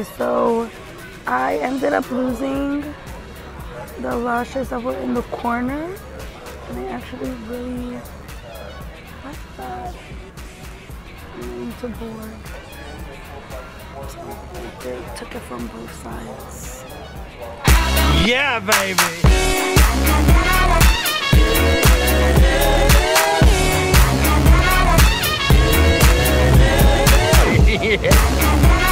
Okay, so I ended up losing the lashes that were in the corner. And I actually really like that. I'm to board. So I took it from both sides. Yeah, baby. Okay,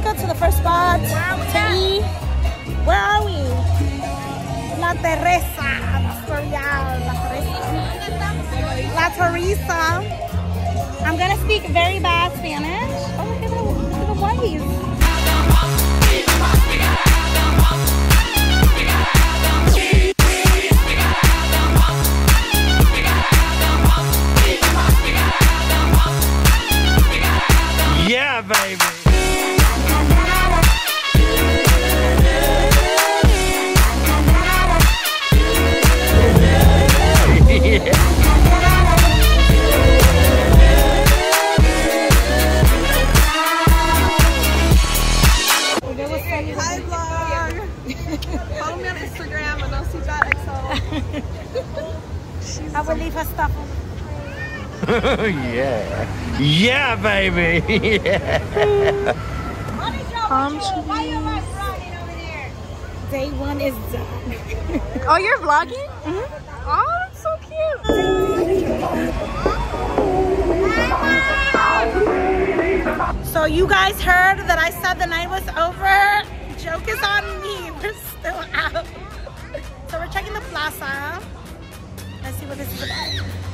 made it to the first spot to eat. Where are we? La Teresa. La Teresa. La Teresa. I'm gonna speak very bad Spanish. Baby. yeah. palm trees. Day one is done. Oh, you're vlogging? Mm-hmm. Oh, that's so cute. So you guys heard that I said the night was over. Joke is on me. We're still out. So we're checking the plaza. Let's see what this is about.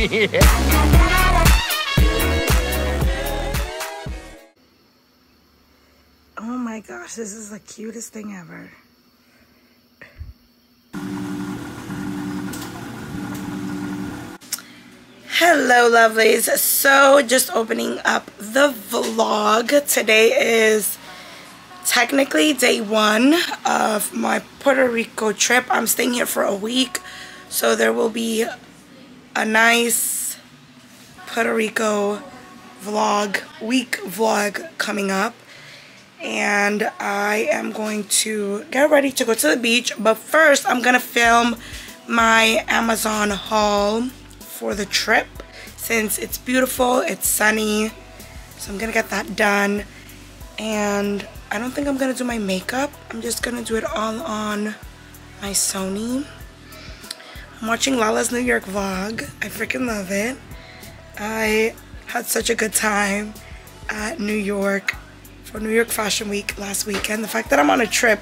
Oh my gosh, this is the cutest thing ever. Hello, lovelies. So, just opening up the vlog. Today is technically day one of my Puerto Rico trip. I'm staying here for a week, so there will be a nice Puerto Rico vlog, week vlog coming up. And I am going to get ready to go to the beach. But first, I'm going to film my Amazon haul for the trip. Since it's beautiful, it's sunny. So I'm going to get that done. And I don't think I'm going to do my makeup. I'm just going to do it all on my Sony. I'm watching Lala's New York vlog. I freaking love it. I had such a good time at New York for New York Fashion Week last weekend. The fact that I'm on a trip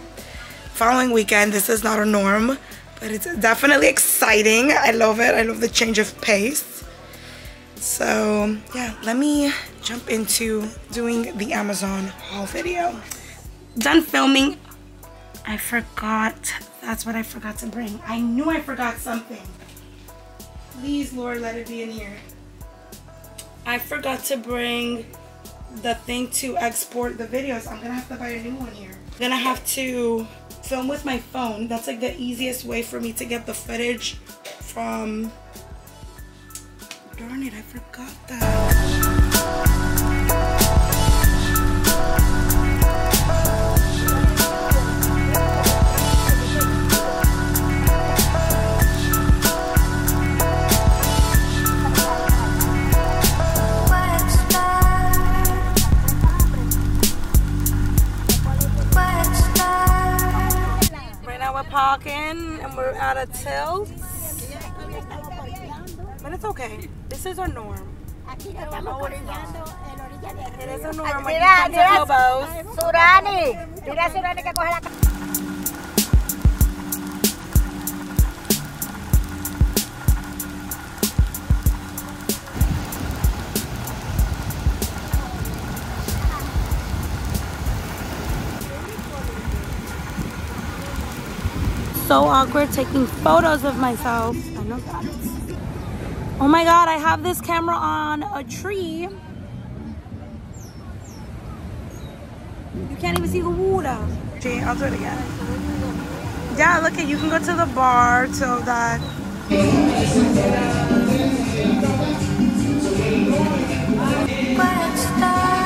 following weekend, this is not a norm, but it's definitely exciting. I love it. I love the change of pace. So yeah, let me jump into doing the Amazon haul video. Done filming. I forgot. That's what I forgot to bring. I knew I forgot something. Please, Lord, let it be in here. I forgot to bring the thing to export the videos. I'm gonna have to buy a new one here. I'm gonna have to film with my phone. That's like the easiest way for me to get the footage from. Darn it, I forgot that. parking and we're out of tilt. But it's okay. This is our norm. Aquí nos estamos corriendo Surani. Surani. So awkward taking photos of myself. I know that. Oh my god, I have this camera on a tree. You can't even see the water. Gee, I'll do it again. Yeah, look at you can go to the bar so that I'm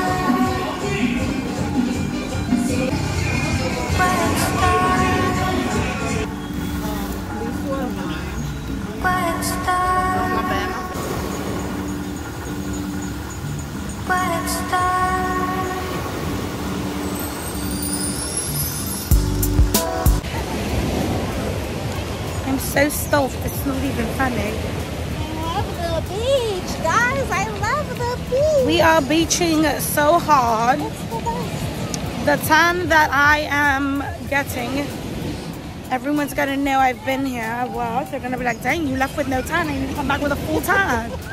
so stuffed. It's not even funny. I love the beach, guys. I love the beach. We are beaching so hard. The. The tan that I am getting, everyone's gonna know I've been here. Well, they're gonna be like, dang, you left with no tan. I need to come back with a full tan.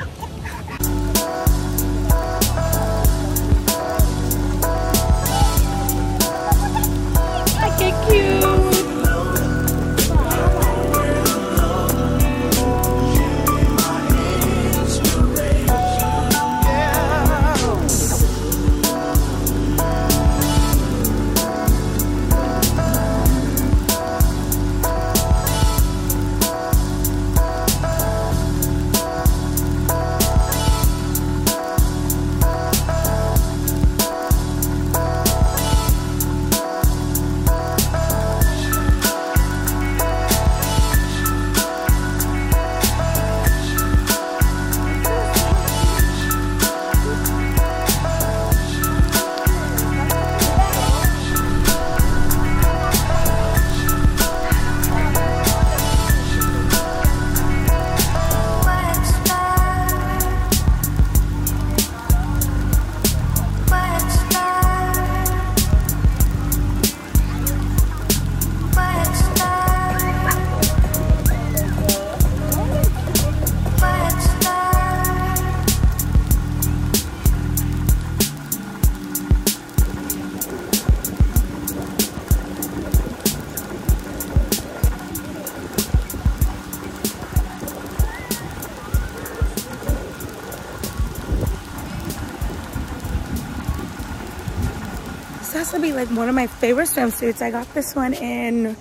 one of my favorite swimsuits. I got this one in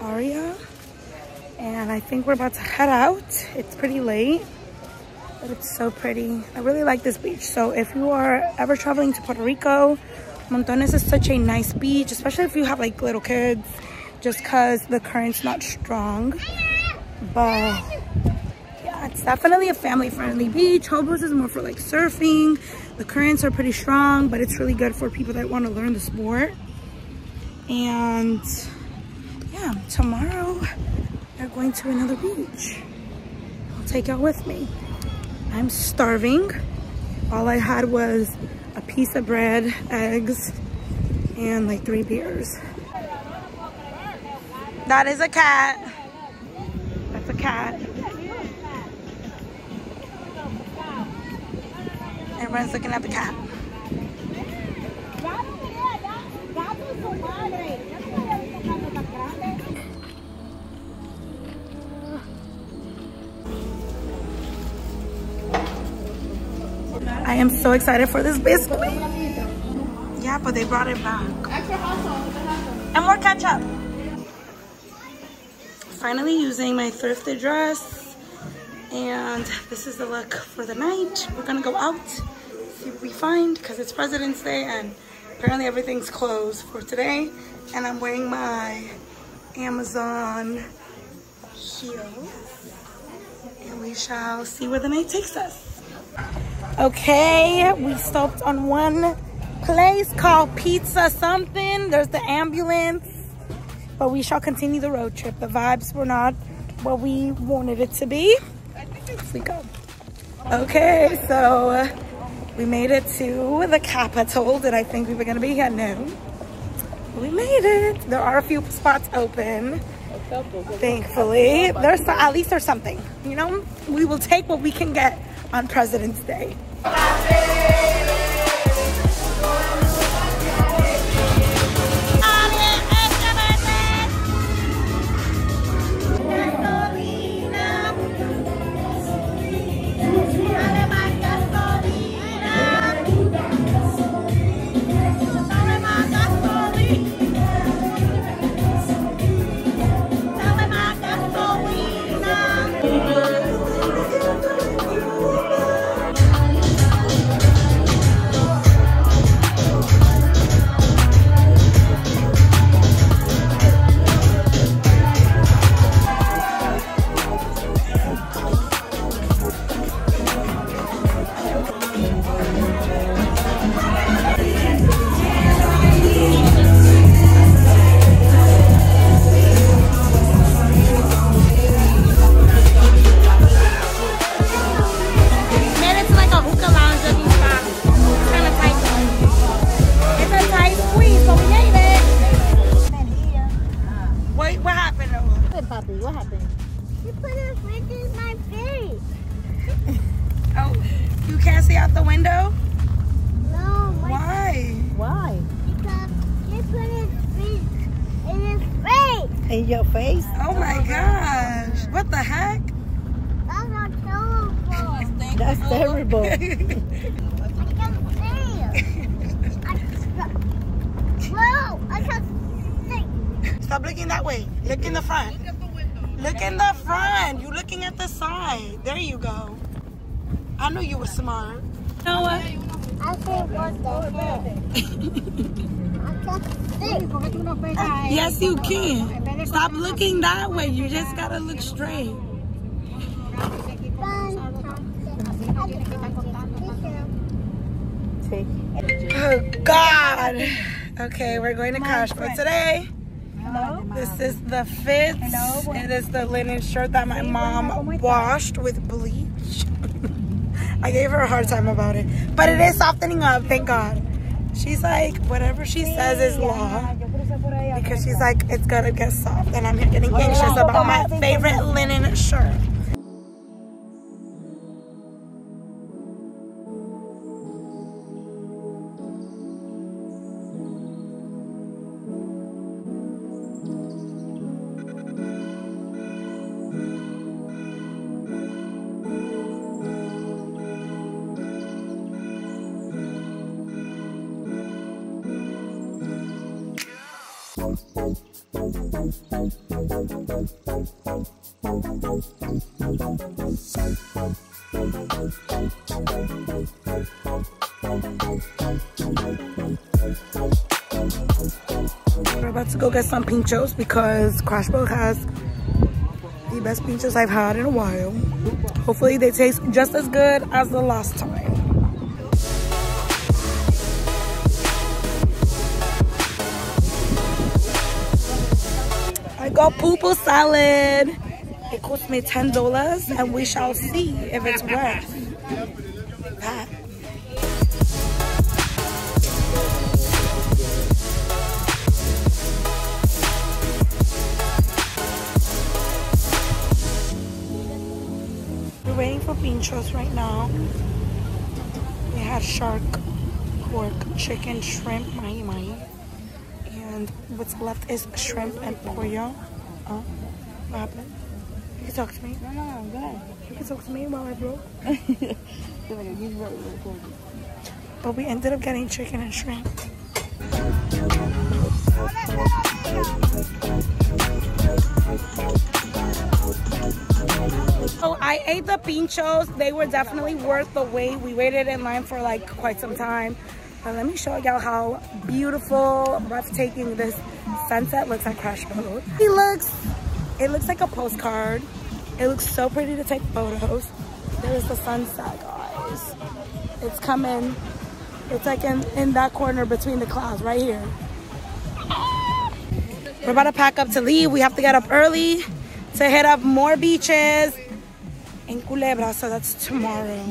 Aerie. And I think we're about to head out. It's pretty late, but it's so pretty. I really like this beach. So if you are ever traveling to Puerto Rico, Montones is such a nice beach, especially if you have like little kids, just because the current's not strong. But yeah, it's definitely a family-friendly beach. Jobos is more for like surfing. The currents are pretty strong, but it's really good for people that want to learn the sport. And yeah, tomorrow we're going to another beach. I'll take y'all with me. I'm starving. All I had was a piece of bread, eggs, and like three beers. That is a cat. That's a cat. Everyone's looking at the cat. I am so excited for this biscuit. Yeah, but they brought it back. And more ketchup. Finally using my thrifted dress. And this is the look for the night. We're gonna go out, we find, because it's President's Day and apparently everything's closed for today. And I'm wearing my Amazon heels. And we shall see where the night takes us. Okay, we stopped on one place called Pizza something. There's the ambulance. But we shall continue the road trip. The vibes were not what we wanted it to be. We go. Okay, so uh, we made it to the capital. Did I think we were gonna be here? No. We made it. There are a few spots open. Thankfully, there's at least there's something. You know, we will take what we can get on President's Day. You put a fridge in my face. Oh, you can't see out the window? No, my Why? Why? because you put a fridge in his face. In your face? Oh my uh-huh. gosh. What the heck? That's not terrible. That's terrible. I can see it. I, whoa, I can see. Stop looking that way. Look in the front. Look in the front. You're looking at the side. There you go. I knew you were smart. You know what? I see what the heck. I can see. Yes, you can. Stop looking that way. You just gotta look straight. Oh God. Okay, we're going to Costco today. This is the Fitz. It is the linen shirt that my mom washed with bleach. I gave her a hard time about it, but it is softening up. Thank God. She's like, whatever she says is law. Because she's like, it's gonna get soft, and I'm getting anxious about my favorite linen shirt. Get some pinchos because Crashboat has the best pinchos I've had in a while. Hopefully they taste just as good as the last time. I got pulpo salad. It cost me $10 and we shall see if it's worth for right now. We had shark, pork, chicken, shrimp, mahi mahi. And what's left is shrimp and pollo. Oh, what happened? You can talk to me. No, no, no, go ahead. You can talk to me while I broke. Feel like he's really recording. But we ended up getting chicken and shrimp. I ate the pinchos. They were definitely worth the wait. We waited in line for like quite some time. But let me show y'all how beautiful, breathtaking this sunset looks at Crash Boat. It looks, it looks like a postcard. It looks so pretty to take photos. There's the sunset, guys. It's coming. It's like in, in that corner between the clouds, right here. We're about to pack up to leave. We have to get up early to hit up more beaches in Culebra. So that's tomorrow.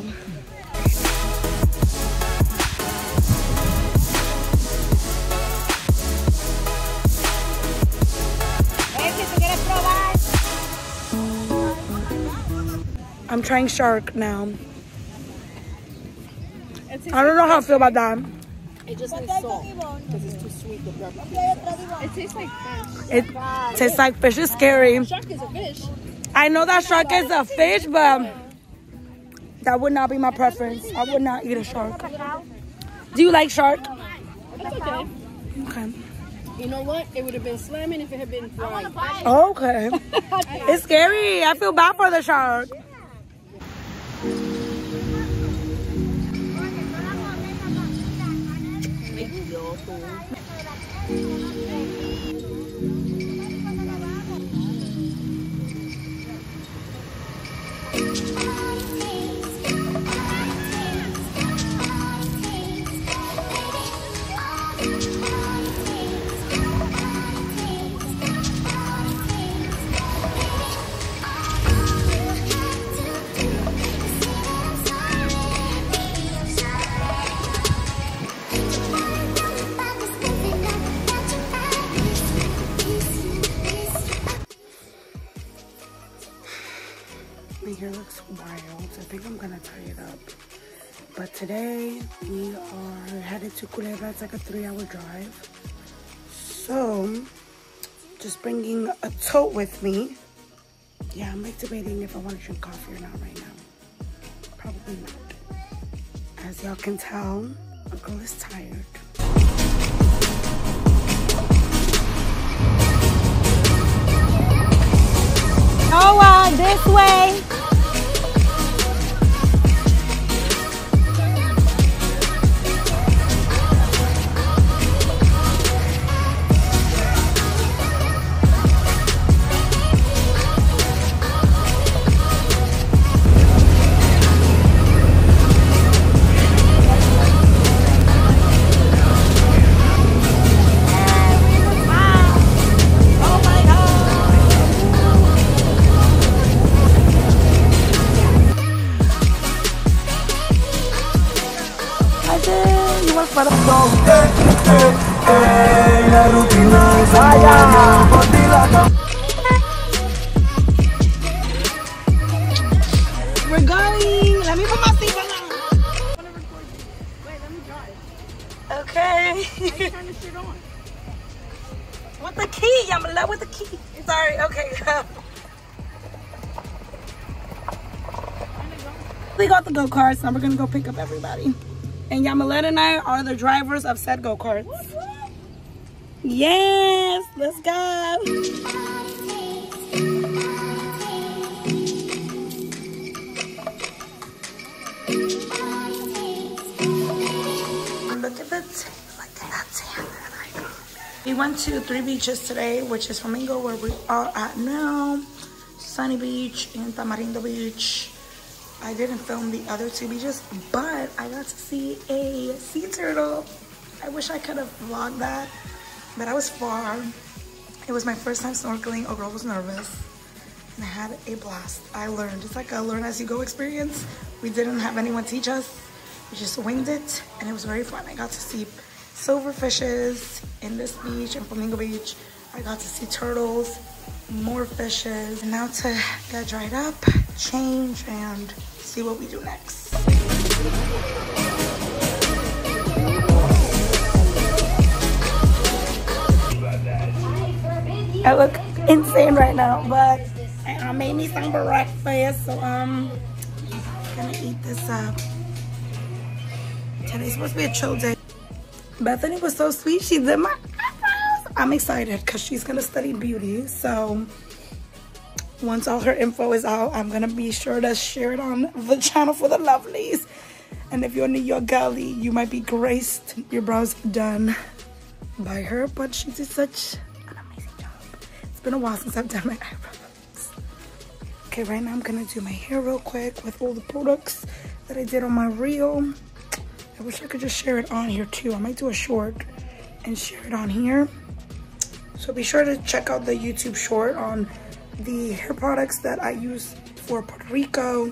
I'm trying shark now. I don't know how I feel about that. It just needs salt because it's too sweet. The pepper. It tastes like fish. It tastes like fish. It's scary. Shark is a fish. I know that shark is a fish, but that would not be my preference. I would not eat a shark. Do you like shark? That's okay. Okay. You know what? It would have been slamming if it had been fried. Okay. It's scary. I feel bad for the shark. It's like a three-hour drive. So, just bringing a tote with me. Yeah, I'm like debating if I want to drink coffee or not right now. Probably not. As y'all can tell, a girl is tired. Noah, uh, this way. We got the go-karts. Now we're to go pick up everybody. And Yamalet and I are the drivers of said go-karts. Yes. Let's go. Look at the look at that. We went to three beaches today, which is Flamingo, where we are at now, Sunny Beach and Tamarindo Beach. I didn't film the other two beaches, but I got to see a sea turtle. I wish I could have vlogged that, but I was far. It was my first time snorkeling. Girl was nervous, and I had a blast. I learned. It's like a learn as you go experience. We didn't have anyone teach us. We just winged it, and it was very fun. I got to see silver fishes in this beach, in Flamingo Beach. I got to see turtles, more fishes. And now to get dried up, change, and see what we do next. I look insane right now, but I made me some breakfast, so um, gonna eat this up. Today's supposed to be a chill day. Bethany was so sweet. She did my eyebrows. I'm excited because she's gonna study beauty. So once all her info is out, I'm gonna be sure to share it on the channel for the lovelies. And if you're New York girly, you might be graced your brows done by her, but she did such an amazing job. It's been a while since I've done my eyebrows. Okay, right now I'm gonna do my hair real quick with all the products that I did on my reel. I wish I could just share it on here too. I might do a short and share it on here. So be sure to check out the YouTube short on the hair products that I use for Puerto Rico.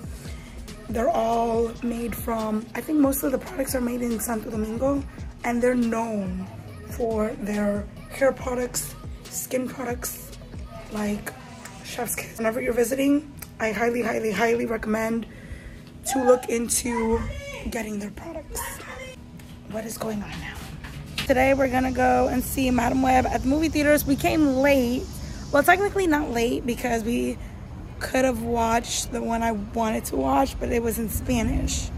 They're all made from, I think most of the products are made in Santo Domingo and they're known for their hair products, skin products, like Chef's Kiss. Whenever you're visiting, I highly, highly, highly recommend to look into getting their products. What is going on now? Today we're gonna go and see Madame Web at the movie theaters. We came late. Well, technically not late because we could have watched the one I wanted to watch, but it was in Spanish.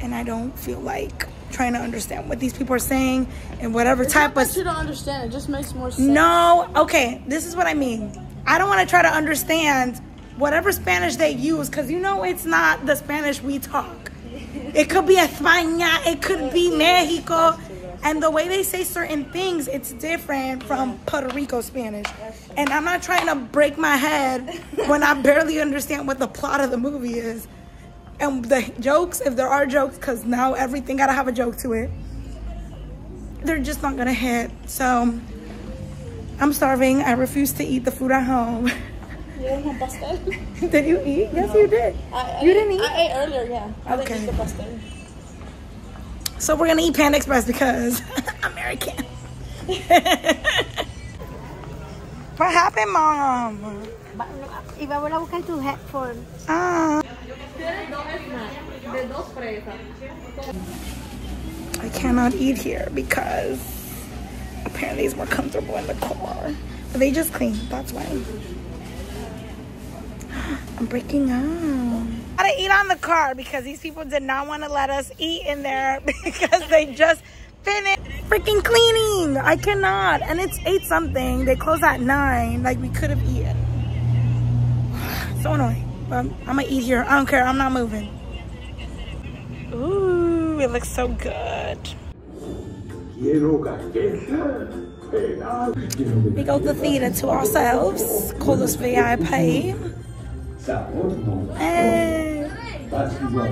And I don't feel like trying to understand what these people are saying and whatever It's type not of you don't understand. It just makes more sense. no, okay, this is what I mean. I don't want to try to understand whatever Spanish they use because you know it's not the Spanish we talk. It could be España, it could be Mexico. And the way they say certain things, it's different from Puerto Rico Spanish. And I'm not trying to break my head when I barely understand what the plot of the movie is. And the jokes, if there are jokes, because now everything gotta have a joke to it, they're just not gonna hit. So I'm starving. I refuse to eat the food at home. You don't have pastel? did you eat? Yes, you did. I, I, You didn't eat? I ate earlier, yeah. I Okay. didn't eat the pastel. So we're gonna eat Panda Express because American. what happened, Mom? Iba a buscar tu headphone. Ah. I cannot eat here because apparently it's more comfortable in the car. But they just clean, that's why. I'm breaking out. I Gotta eat on the car because these people did not want to let us eat in there because they just finished freaking cleaning. I cannot. And it's eight something. They close at nine. Like we could have eaten. So annoying. But I'm gonna eat here. I don't care. I'm not moving. Ooh, it looks so good. Quiero galleta. Pedal. We go to the theater to ourselves. Call us VIP. Hey. That's igual.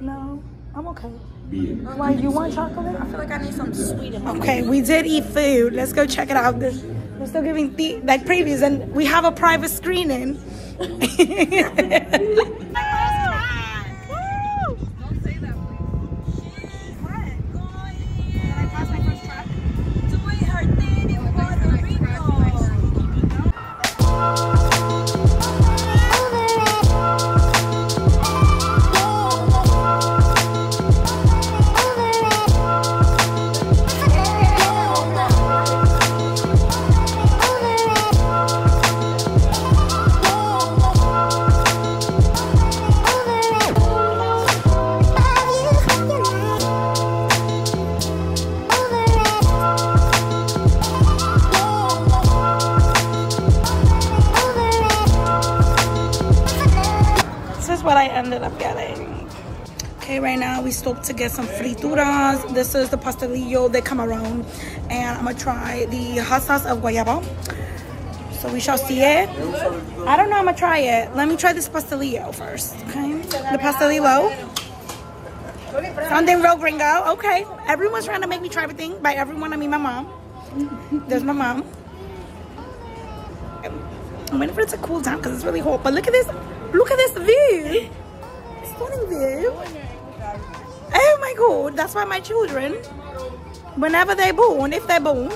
No, I'm okay. Bien. Why, you want chocolate? I feel like I need something sweet in my Okay, we did eat food. Let's go check it out. This- We're still giving the like previews, and we have a private screening. stopped to get some frituras. This is the pastelillo de camarón. And I'm gonna try the hot sauce of guayaba. So we shall see it. I don't know, I'm gonna try it. Let me try this pastelillo first, okay? The pastelillo. Something real gringo, okay. Everyone's trying to make me try everything. By everyone, I mean my mom. There's my mom. I'm waiting for it to cool down because it's really hot. But look at this. Look at this view. Stunning view. Oh my god. That's why my children, whenever they're born, if they're born,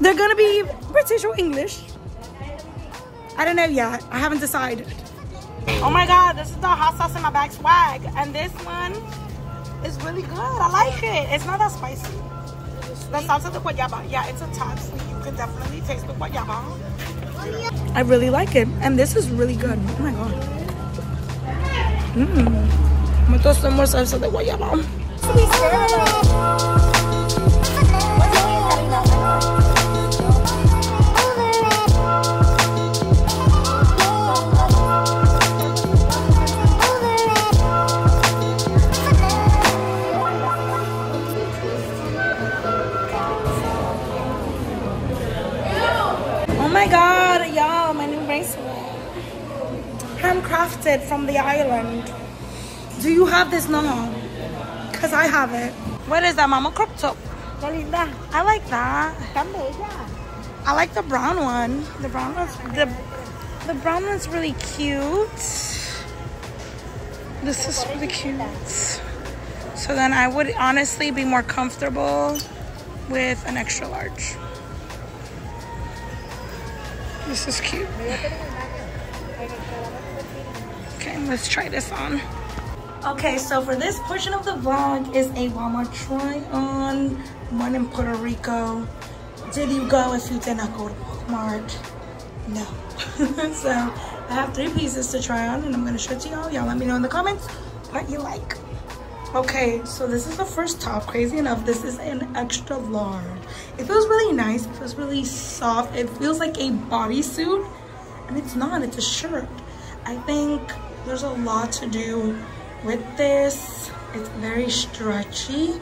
they're going to be British or English. I don't know yet. I haven't decided. Oh my god. This is the hot sauce in my bag swag. And this one is really good. I like it. It's not that spicy. The salsa de guayaba. Yeah, it's a tad sweet. You can definitely taste the guayaba. I really like it. And this is really good. Oh my god. Mmm. Me toast more salsa de guayaba. Oh my god, y'all, my new bracelet. Handcrafted from the island. Do you have this now? Because I have it. What is that, mama? Crop top. I like that. I like the brown one. The brown one's the the brown one's really cute. This is really cute. So then I would honestly be more comfortable with an extra large. This is cute. Okay, let's try this on. Okay, so for this portion of the vlog is a Walmart try on, one in Puerto Rico. Did you go if you did not go to Walmart? No. so I have three pieces to try on and I'm gonna show it to y'all. Y'all let me know in the comments what you like. Okay, so this is the first top. Crazy enough, this is an extra large. It feels really nice. It feels really soft. It feels like a bodysuit, and it's not. It's a shirt. I think there's a lot to do with this. It's very stretchy,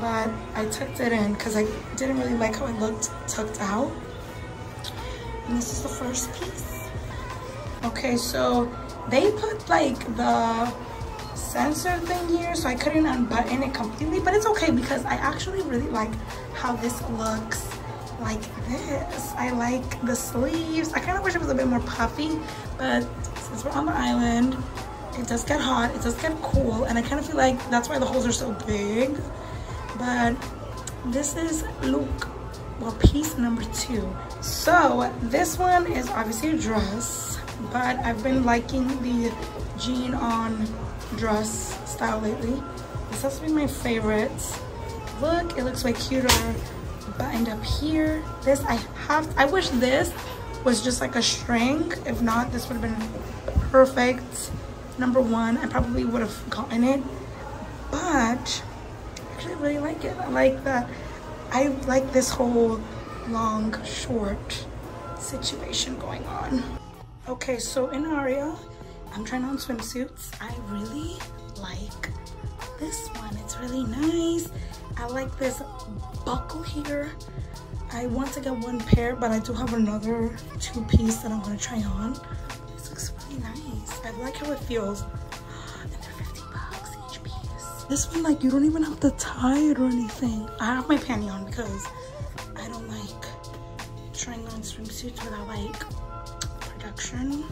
but I tucked it in because I didn't really like how it looked tucked out. And this is the first piece. Okay, so they put like the sensor thing here so I couldn't unbutton it completely but it's okay because I actually really like how this looks like this I like the sleeves I kind of wish it was a bit more puffy but since we're on the island it does get hot it does get cool and I kind of feel like that's why the holes are so big but this is look well piece number two so this one is obviously a dress but I've been liking the jean on dress style lately. This has to be my favorite. Look, it looks way cuter buttoned up here. This I have, I wish this was just like a string. If not, this would have been perfect. Number one, I probably would have gotten it. But I actually really like it. I like that. I like this whole long, short situation going on. Okay, so in Aerie, I'm trying on swimsuits. I really like this one. It's really nice. I like this buckle here. I want to get one pair, but I do have another two piece that I'm gonna try on. This looks really nice. I like how it feels. And they're 50 bucks each piece. This one, like, you don't even have to tie it or anything. I have my panty on because I don't like trying on swimsuits without like production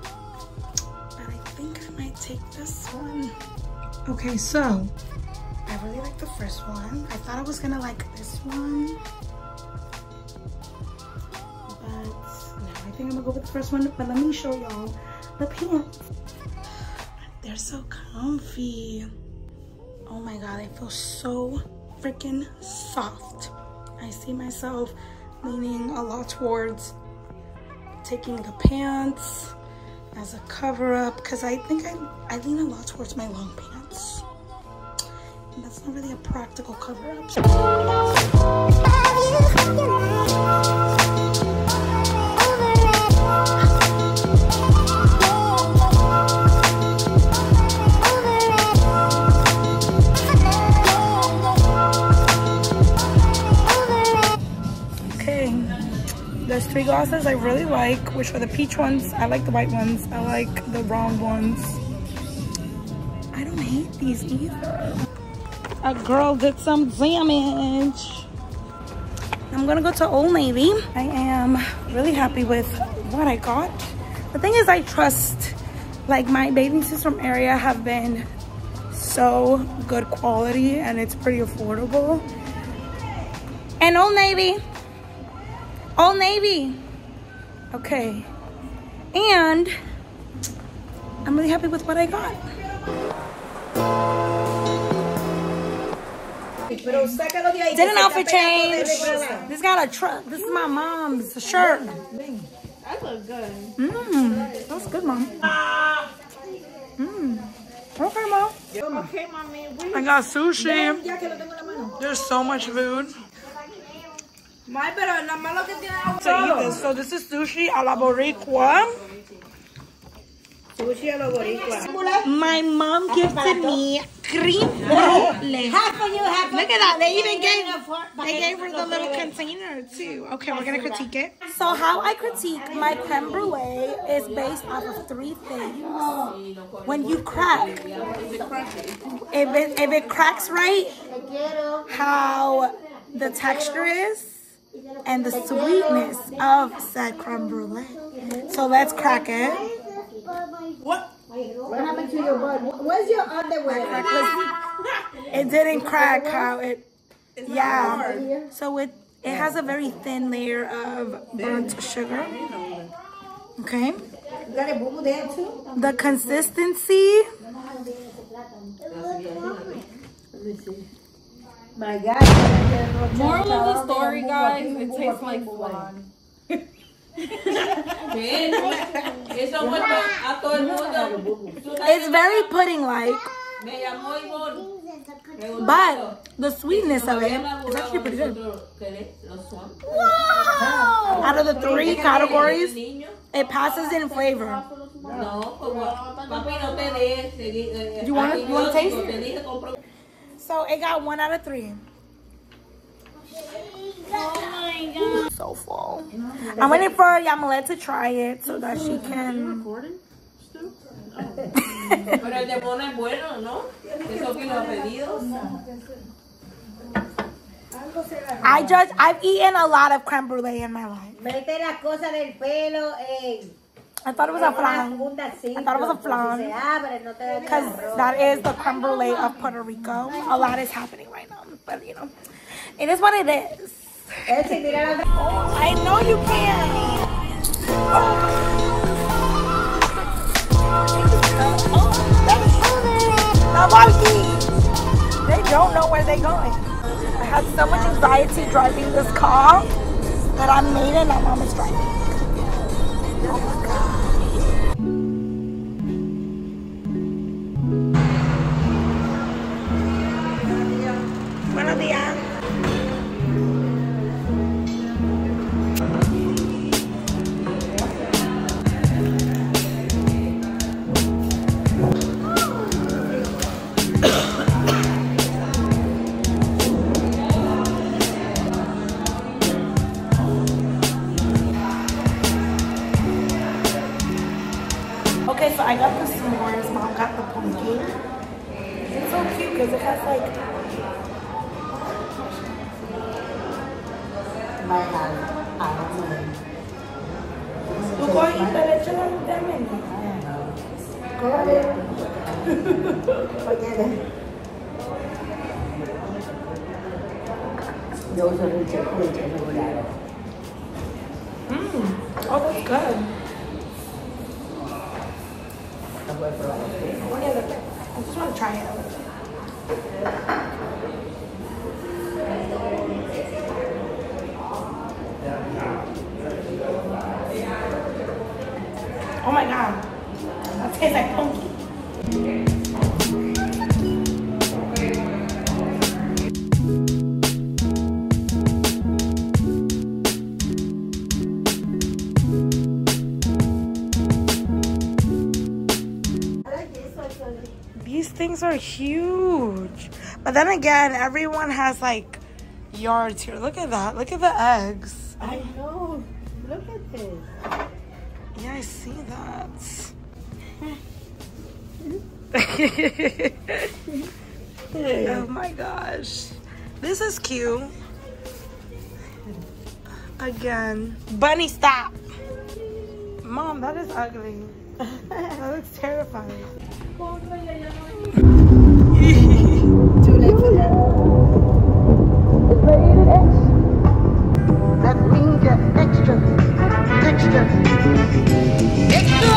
But I think I might take this one. Okay, so I really like the first one. I thought I was gonna like this one. But no, I think I'm gonna go with the first one. But let me show y'all the pants. They're so comfy. Oh my god, they feel so freaking soft. I see myself leaning a lot towards taking the pants as a cover up because I think I, I lean a lot towards my long pants. And that's not really a practical cover up. Three glasses I really like, which are the peach ones. I like the white ones. I like the round ones. I don't hate these either. A girl did some damage. I'm gonna go to Old Navy. I am really happy with what I got. The thing is I trust, like my bathing suits from Aerie have been so good quality and it's pretty affordable. And Old Navy, Old Navy. Okay. And I'm really happy with what I got. Did an outfit change. This got a truck. This is my mom's shirt. That look good. Mmm. That's good, mom. Mmm. Okay, mom. Okay, mommy. I got sushi. There's so much food. To eat this. So this is sushi a la boricua. Sushi a lo boricua. My mom gifted me creme brulee. Half for you, half Look at that. They even gave they gave her the little container too. Okay, we're gonna critique it. So how I critique my creme brulee is based off of three things. When you crack, if it, if it cracks right, how the texture is, and the sweetness of said creme brulee. So let's crack it. What What happened to your bud? Where's your underwear? It didn't crack how it, yeah. So it, it has a very thin layer of burnt sugar. Okay. You got a boo boo? The consistency, My God. Moral of the story, guys, it tastes like flan. Eso fue a todo el mundo. it's very pudding-like, Me llamó Ivonne. but the sweetness of it is actually pretty good. Out of the three categories, it passes in flavor. No, como papi no te dejes seguir. eh, You wanna- taste it? Te dije compro. So it got one out of three. So full. I'm waiting for Yamilet to try it so that she can. Pero el de Mona es bueno, ¿no? Eso que lo ha. I judge. I've eaten a lot of creme brulee in my life. Mete las cosas del pelo en I thought it was a flan. I thought it was a flan. Se abre, no te because that is the creme brulee of Puerto Rico. A lot is happening right now, but you know, it is what it is. Él sí, mira la otra. I know you can. Monkey. They don't know where they're going. I had so much anxiety driving this car that I made it. My mom is driving. Buenos Okay, so I got the s'mores. Mom got the pumpkin. It's so cute because it has like My hand. Ah, no, no. tú cogiste leche de almendra. Yo uso leche, leche regular. Oh, that's good. I just want to try it These things are huge. But then again, everyone has like yards here. Look at that. Look at the eggs. I know. Look at this. Yeah, I see that. oh my gosh. This is cute. Again. Bunny, stop. Mom, that is ugly. that looks terrifying. Too late for that. That means extra, extra, extra.